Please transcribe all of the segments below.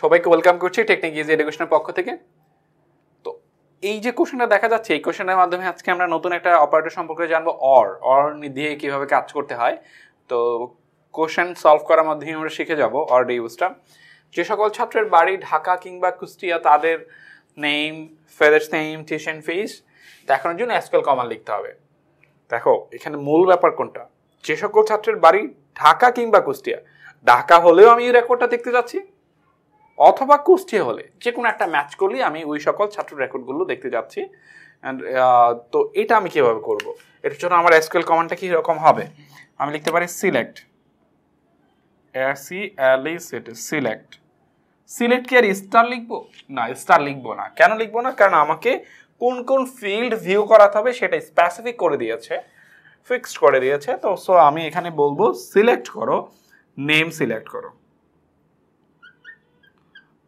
সবাইকে ওয়েলকাম করছি technique easy এডুকেশনের পক্ষ থেকে। তো এই যে কোশ্চেনটা দেখা যাচ্ছে, এই কোশ্চেনের মাধ্যমে আজকে আমরা নতুন একটা অপারেটর সম্পর্কে জানব অর অর দিয়ে কীভাবে কাজ করতে হয়। তো কোশ্চেন সলভ করার মাধ্যমে আমরা শিখে যাব অর ইউজটা যে সকল ছাত্রের বাড়ি ঢাকা কিংবা কুষ্টিয়া, তাদের name father's name tuition fees দেখানোর জন্য এসকেল কমান লিখতে হবে। দেখো, এখানে মূল ব্যাপার কোনটা? যে সকল ছাত্রের বাড়ি ঢাকা কিংবা কুষ্টিয়া, ঢাকা হলেও আমি এই রেকর্ডটা দেখতে যাচ্ছি অথবা কুষ্টিয়া হলে যে কোনো একটা ম্যাচ করলেই আমি ওই সকল ছাত্র রেকর্ডগুলো দেখতে যাচ্ছি। অ্যান্ড তো এটা আমি কীভাবে করব? এটার জন্য আমার এসকিউএল কমান্ডটা কী রকম হবে? আমি লিখতে পারি select C L E select select কি আর স্টার লিখব? না স্টার লিখব না। কেন লিখব না? কারণ আমাকে কোন কোন ফিল্ড ভিউ করাতে হবে সেটা স্পেসিফিক করে দিয়েছে ফিক্সড করে দিয়েছে। তো সো আমি এখানে বলব সিলেক্ট করো নেম সিলেক্ট করো।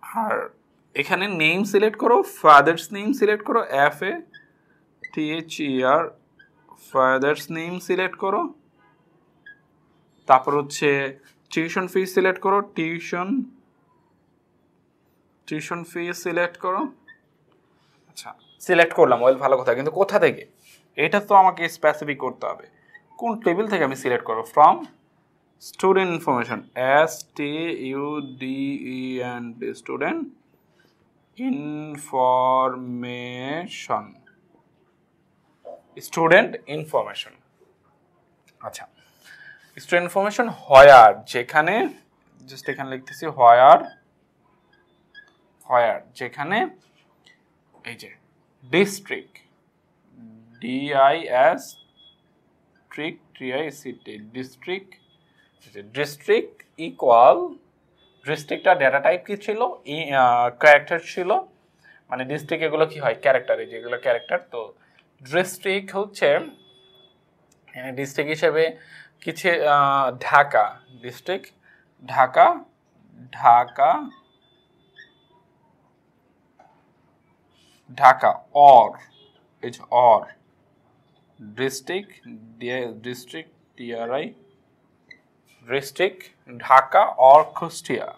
আর এখানে নেম সিলেক্ট করো ফাদার্স নেম সিলেক্ট করো F A T H R father's name select করো। তারপর হচ্ছে টিউশন ফি সিলেক্ট করো টিউশন টিউশন ফি সিলেক্ট করো। আচ্ছা সিলেক্ট করলাম ওয়েল ভালো কথা, কিন্তু কোথা থেকে? এটা তো আমাকে স্পেসিফিক করতে হবে। কোন টেবিল থেকে আমি সিলেক্ট করব? From student information S T U D E N D student information student information আচ্ছা স্টুডেন্ট ইনফরমেশন হয়ার যেখানে জাস্ট এখানে লিখতেছি হয়ার হয়ার যেখানে, এই যে district D I S trick T I C T district district equal ডিস্ট্রিক্টটা data type কি ছিল? Character ছিল। মানে ডিস্ট্রিক্ট এগুলো কি হয়? ক্যারেক্টার এই যেগুলো ক্যারেক্টার তো ডিস্ট্রিক্ট হচ্ছে ডিস্ট্রিক্ট হিসেবে কিছু Dhaka. District Dhaka Dhaka Dhaka or is or district district T R I district Dhaka or Kushtia.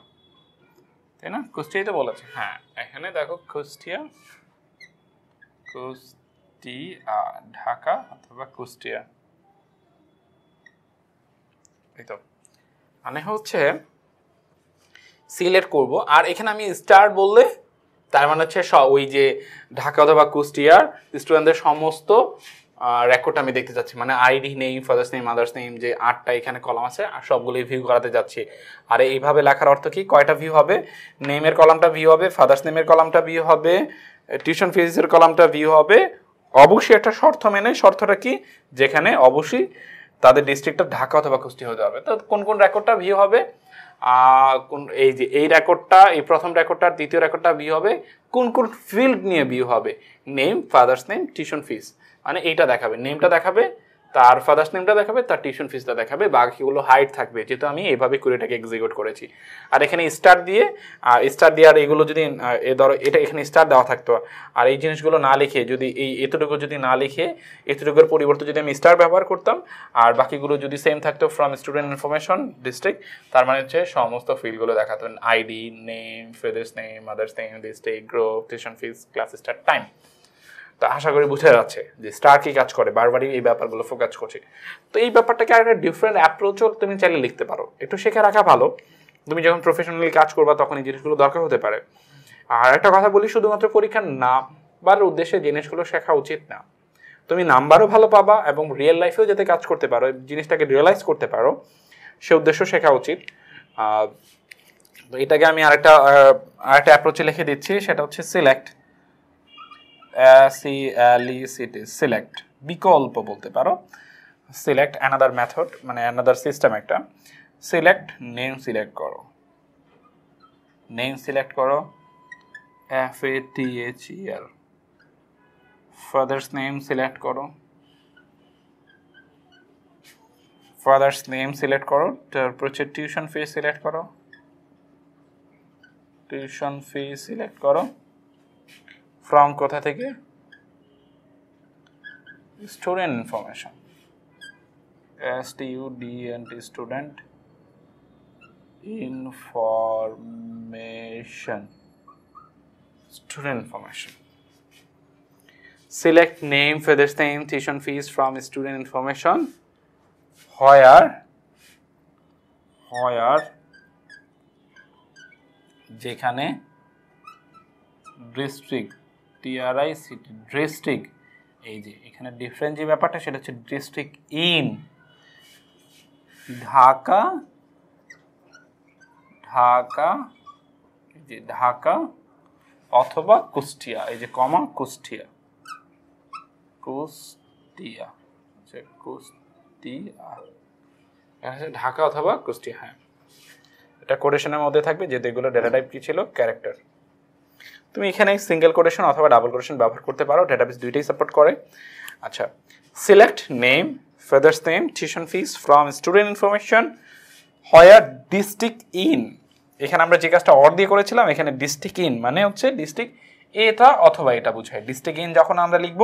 তাই না? কুষ্টিয়াই তো বলেছে। হ্যাঁ এখানে দেখো কুষ্টিয়া কুষ্টিয়া, ঢাকা অথবা কুষ্টিয়া। এই তো। মানে হচ্ছে সিলেক্ট করব। আর এখানে আমি স্টার বললে, তার মানে হচ্ছে ওই যে ঢাকা অথবা কুষ্টিয়ার স্টুডেন্টদের সমস্ত রেকর্ড আমি দেখতে যাচ্ছি। মানে আইডি নেই ফাদার্স নেম মাদার্স নেম যে আটটা এখানে কলাম আছে, আর সবগুলোই ভিউ করাতে যাচ্ছি। আর এইভাবে লেখার অর্থ কি? কয়টা ভিউ হবে? নেমের কলামটা ভিউ হবে ফাদার্স নেমের কলামটা ভিউ হবে টিউশন ফিজের কলামটা ভিউ হবে। অবশ্যই একটা শর্ত মেনে, শর্তটা কি? যেখানে অবশ্যই তাদের ডিস্ট্রিক্টটা ঢাকা অথবা কুষ্টি হতে হবে। তো কোন কোন রেকর্ডটা ভিউ হবে? কোন, এই যে, এই রেকর্ডটা এই প্রথম রেকর্ডটা দ্বিতীয় রেকর্ডটা ভিউ হবে। কোন কোন ফিল্ড নিয়ে ভিউ হবে? Name father's name tuition fees মানে এইটা দেখাবে। নেমটা দেখাবে, তার ফাদার্স নেমটা দেখাবে, তার টিউশন ফিসটা দেখাবে, বাকিগুলো হাইট থাকবে। যেহেতু আমি এইভাবে কুড়িটাকে এক্সিকিউট করেছি। আর এখানে স্টার দিয়ে, আর স্টার দিয়ে আর এগুলো যদি এ ধরো, এটা এখানে স্টার দেওয়া থাকতো। আর এই জিনিসগুলো না লিখে, যদি এই এতটুকু যদি না লিখে, এতটুকুর পরিবর্তে যদি আমি স্টার ব্যবহার করতাম, আর বাকিগুলো যদি সেম থাকতো ফ্রম স্টুডেন্ট ইনফরমেশন ডিস্ট্রিক্ট তার মানে হচ্ছে সমস্ত ফিল্ডগুলো দেখাতো। ID name father's name mother's name district group tuition fees class star time তো আশা করি বুঝে যাচ্ছে যে স্টার কি কাজ করে, বারবারই এই ব্যাপারগুলো ফোকাস করছে। তো এই ব্যাপারটাকে আর একটা ডিফারেন্ট অ্যাপ্রোচও তুমি চাইলে লিখতে পারো। একটু শেখে রাখা ভালো। তুমি যখন প্রফেশনালি কাজ করবা তখন এই জিনিসগুলো দরকার হতে পারে। আর একটা কথা বলি, শুধুমাত্র পরীক্ষার নাম্বার উদ্দেশ্যে জিনিসগুলো শেখা উচিত না। তুমি নাম্বারও ভালো পাবা এবং রিয়েল লাইফেও যাতে কাজ করতে পারো, জিনিসটাকে রিয়েলাইজ করতে পারো, সে উদ্দেশ্য শেখা উচিত। এটাকে আমি আরেকটা আরেকটা অ্যাপ্রোচে লিখে দিচ্ছি, সেটা হচ্ছে select C E C T select বিকল্প বলতে পারো। সিলেক্ট অ্যানাদার মেথড মানে অ্যানাদার সিস্টেম একটা। সিলেক্ট নেম সিলেক্ট করো। নেম সিলেক্ট করো। F A T H E R father's name select করো। ফাদার্স নেম সিলেক্ট করো। তারপর হচ্ছে টিউশন ফি সিলেক্ট করো। টিউশন ফি সিলেক্ট করো। ফ্রম কোথা থেকে? Student information S T U D N T student information student information select name father's name tuition fees from student information where where যেখানে district TRI city district এই যে এখানে different যে ব্যাপারটা সেটা হচ্ছে ডিস্ট্রিক্ট ইন ঢাকা ঢাকা যে ঢাকা অথবা কুষ্টিয়া, এই যে কমা কুষ্টিয়া কুষ্টিয়া আচ্ছা কুষ্টিয়া ঢাকা অথবা কুষ্টিয়া হ্যাঁ। এটা কোটেশনের মধ্যে থাকবে যে এগুলো ডেটা টাইপ কি ছিল? ক্যারেক্টার তুমি এখানে সিঙ্গেল কোটেশন অথবা ডাবল কোটেশন ব্যবহার করতে পারো ডেটাবেস দুইটাই সাপোর্ট করে। আচ্ছা select name father's name tuition fees from student information where district in এখানে আমরা যে কাজটা অর দিয়ে করেছিলাম, এখানে ডিস্ট্রিক্ট ইন মানে হচ্ছে ডিস্ট্রিক্ট এটা অথবা এটা বুঝায়। ডিস্ট্রিক্ট ইন যখন আমরা লিখব,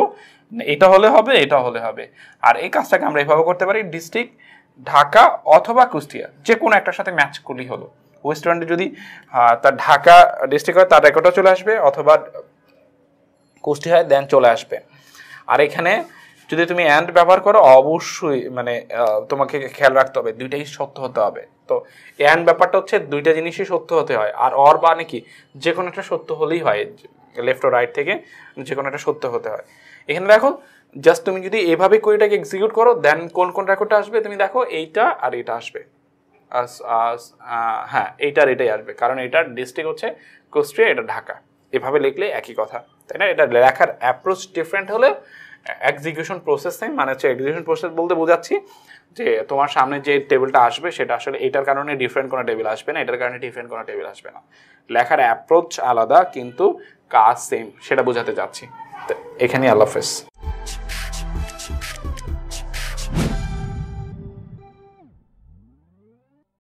এটা হলে হবে, এটা হলে হবে। আর এই কাজটাকে আমরা এভাবে করতে পারি ডিস্ট্রিক্ট ঢাকা অথবা কুষ্টিয়া যে কোনো একটার সাথে ম্যাচ করলেই হলো। ওয়েস্টার্নে যদি তার ঢাকা ডিস্ট্রিক্ট হয়, তার রেকর্ডও চলে আসবে, অথবা কুষ্টি হয় দেন চলে আসবে। আর এখানে যদি তুমি অ্যান্ড ব্যবহার করো, অবশ্যই মানে তোমাকে খেয়াল রাখতে হবে, দুইটাই সত্য হতে হবে। তো অ্যান্ড ব্যাপারটা হচ্ছে, দুইটা জিনিসই সত্য হতে হয়। আর অর বা নাকি যে কোনো একটা সত্য হলেই হয় লেফট ও রাইট থেকে যে কোনো একটা সত্য হতে হয়। এখানে দেখো জাস্ট তুমি যদি এভাবে কোয়েটাকে এক্সিকিউট করো দেন কোন কোন রেকর্ডটা আসবে? তুমি দেখো, এইটা আর এটা আসবে। হ্যাঁ এইটার এটাই আসবে। কারণ এটার ডিস্ট্রিক্ট হচ্ছে কুষ্টিয়া, এটা ঢাকা। এভাবে লিখলে একই কথা, তাই না? এটা লেখার অ্যাপ্রোচ ডিফারেন্ট হলে এক্সিকিউশন প্রসেস টাইম মানে হচ্ছে এক্সিকিউশন প্রসেস বলতে বোঝাচ্ছি যে তোমার সামনে যে টেবিলটা আসবে, সেটা আসলে এটার কারণে ডিফারেন্ট কোনো টেবিল আসবে না, এটার কারণে ডিফারেন্ট কোনো টেবিল আসবে না। লেখার অ্যাপ্রোচ আলাদা, কিন্তু কাজ সেম সেটা বোঝাতে চাচ্ছি তো, এখানেই আল্লাহ হাফেজ।